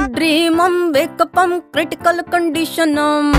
ड्रीमम वेकअपम critical कंडीशनम